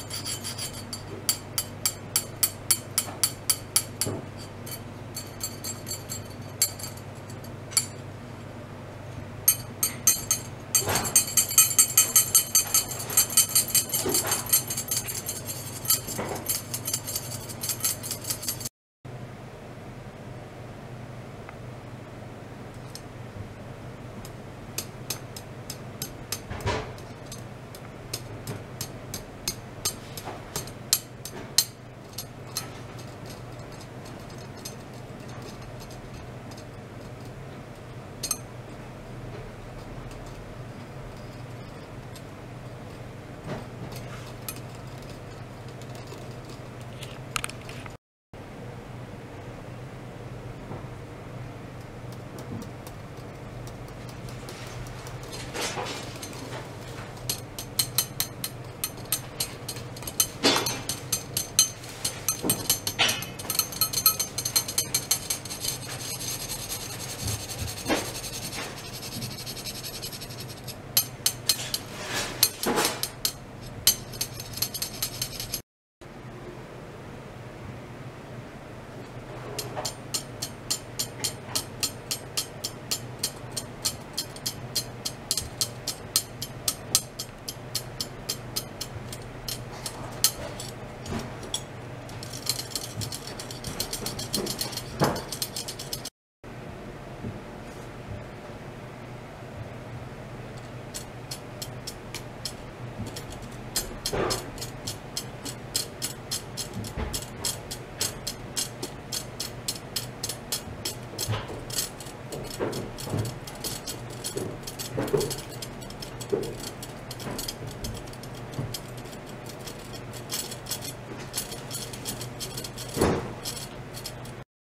you